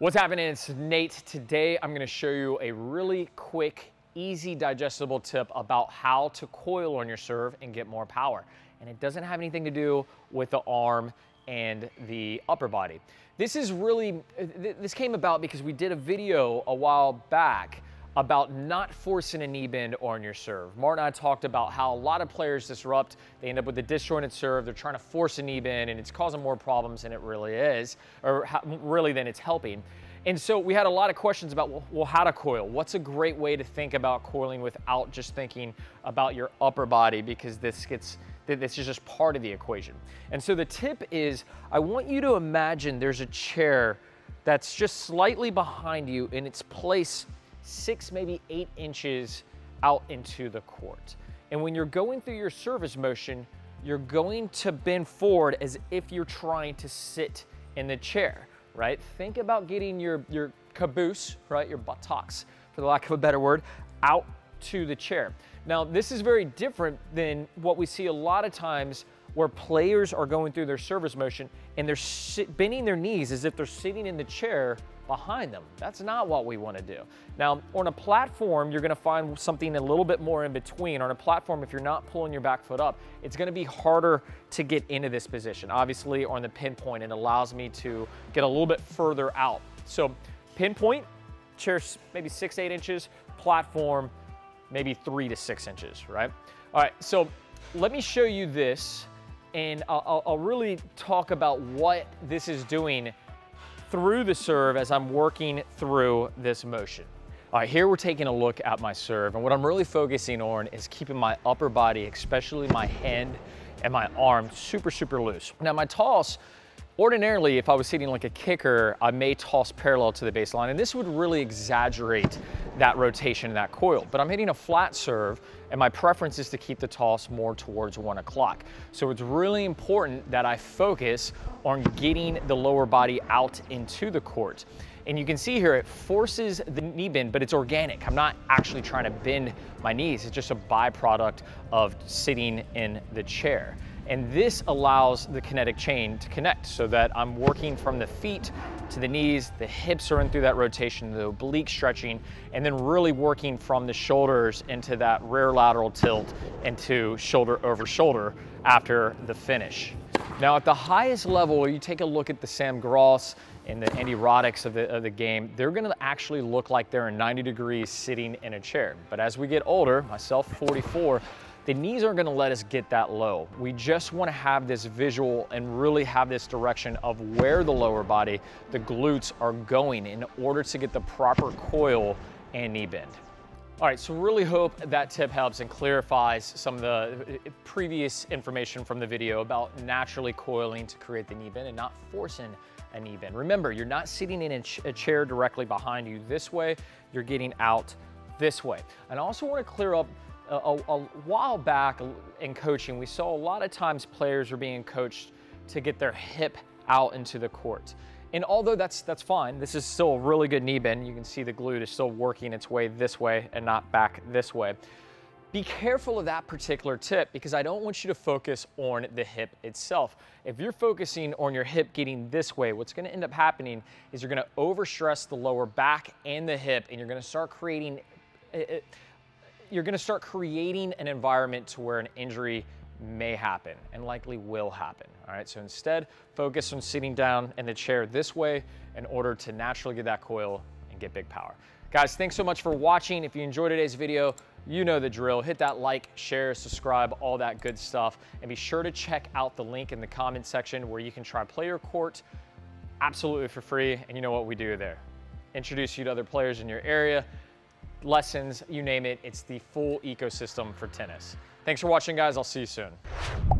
What's happening? It's Nate. Today I'm gonna show you a really quick, easy, digestible tip about how to coil on your serve and get more power. And it doesn't have anything to do with the arm and the upper body. This is really, uh, this came about because we did a video a while back about not forcing a knee bend on your serve. Martin and I talked about how a lot of players disrupt. They end up with a disjointed serve. They're trying to force a knee bend, and it's causing more problems than it really is, or really than it's helping. And so we had a lot of questions about, well, how to coil. What's a great way to think about coiling without just thinking about your upper body because this gets, this is just part of the equation. And so the tip is, I want you to imagine there's a chair that's just slightly behind you in its place six, maybe eight inches out into the court. And when you're going through your service motion, you're going to bend forward as if you're trying to sit in the chair, right? Think about getting your, your caboose, right, your buttocks, for the lack of a better word, out to the chair. Now, this is very different than what we see a lot of times where players are going through their service motion and they're bending their knees as if they're sitting in the chair behind them. That's not what we want to do. Now, on a platform, you're going to find something a little bit more in between. On a platform, if you're not pulling your back foot up, it's going to be harder to get into this position. Obviously, on the pinpoint, it allows me to get a little bit further out. So pinpoint, chair maybe six, eight inches, platform, maybe three to six inches, right? All right, so let me show you this and I'll, I'll really talk about what this is doing through the serve as I'm working through this motion. All right, here we're taking a look at my serve, and what I'm really focusing on is keeping my upper body, especially my hand and my arm, super, super loose. Now my toss, ordinarily, if I was hitting like a kicker, I may toss parallel to the baseline, and this would really exaggerate that rotation, that coil. But I'm hitting a flat serve, and my preference is to keep the toss more towards one o'clock. So it's really important that I focus on getting the lower body out into the court. And you can see here, it forces the knee bend, but it's organic. I'm not actually trying to bend my knees. It's just a byproduct of sitting in the chair. And this allows the kinetic chain to connect so that I'm working from the feet to the knees, the hips are in through that rotation, the oblique stretching, and then really working from the shoulders into that rear lateral tilt into shoulder over shoulder after the finish. Now at the highest level, you take a look at the Sam Groths and the Roddick's of the, of the game, they're gonna actually look like they're in 90 degrees sitting in a chair. But as we get older, myself 44, the knees aren't gonna let us get that low. We just wanna have this visual and really have this direction of where the lower body, the glutes are going in order to get the proper coil and knee bend. All right, so really hope that tip helps and clarifies some of the uh, previous information from the video about naturally coiling to create the knee bend and not forcing an knee bend. Remember, you're not sitting in a, ch a chair directly behind you this way, you're getting out this way. And I also wanna clear up a, a, while back in coaching, we saw a lot of times players are being coached to get their hip out into the court. And although that's, that's fine, this is still a really good knee bend. You can see the glute is still working its way this way and not back this way. Be careful of that particular tip because I don't want you to focus on the hip itself. If you're focusing on your hip getting this way, what's gonna end up happening is you're gonna overstress the lower back and the hip and you're gonna start creating, it, you're gonna start creating an environment to where an injury may happen and likely will happen. All right, so instead, focus on sitting down in the chair this way in order to naturally get that coil and get big power. Guys, thanks so much for watching. If you enjoyed today's video, you know the drill. Hit that like, share, subscribe, all that good stuff. And be sure to check out the link in the comment section where you can try PlayYourCourt absolutely for free. And you know what we do there. Introduce you to other players in your area, lessons, you name it. It's the full ecosystem for tennis. Thanks for watching, guys. I'll see you soon.